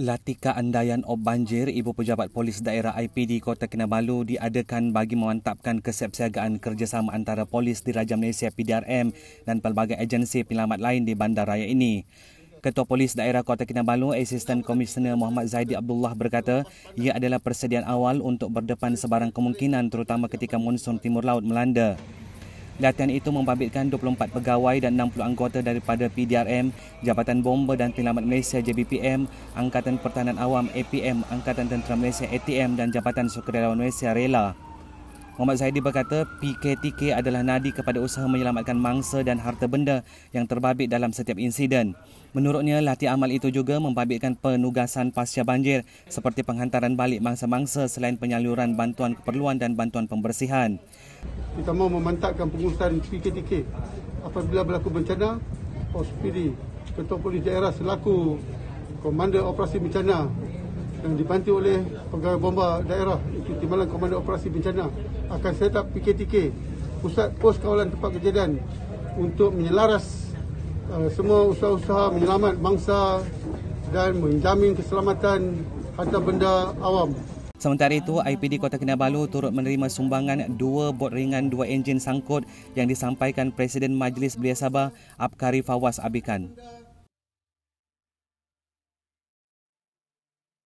Latika Andaian Ob Banjir, Ibu Pejabat Polis Daerah IPD Kota Kinabalu diadakan bagi memantapkan kesiapsiagaan kerjasama antara Polis Diraja Malaysia PDRM dan pelbagai agensi penyelamat lain di bandaraya ini. Ketua Polis Daerah Kota Kinabalu, Asisten Komisioner Muhammad Zaidi Abdullah berkata, ia adalah persediaan awal untuk berdepan sebarang kemungkinan terutama ketika monsun timur laut melanda. Latihan itu membabitkan 24 pegawai dan 60 anggota daripada PDRM, Jabatan Bomba dan Penyelamat Malaysia JBPM, Angkatan Pertahanan Awam APM, Angkatan Tentera Malaysia ATM dan Jabatan Sukarelawan Malaysia RELA. Muhammad Zaidi berkata PKTK adalah nadi kepada usaha menyelamatkan mangsa dan harta benda yang terbabit dalam setiap insiden. Menurutnya, latihan amal itu juga membabitkan penugasan pasca banjir seperti penghantaran balik mangsa-mangsa selain penyaluran bantuan keperluan dan bantuan pembersihan. Kita mahu memantapkan pengurusan PKTK apabila berlaku bencana, OSPD, Ketua Polis Daerah selaku Komander Operasi Bencana yang dibantu oleh pegawai bomba daerah itu Timbalan Komando Operasi Bencana akan set up PKTK Pusat Pos Kawalan Tempat Kejadian untuk menyelaras uh, semua usaha-usaha menyelamat bangsa dan menjamin keselamatan harta benda awam. Sementara itu, IPD Kota Kinabalu turut menerima sumbangan dua bot ringan dua enjin sangkut yang disampaikan Presiden Majlis Belia Sabah Abkari Fawaz Abikan.